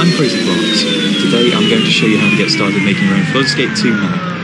I'm Crazy Fox. Today I'm going to show you how to get started making your own Floodscape 2 map.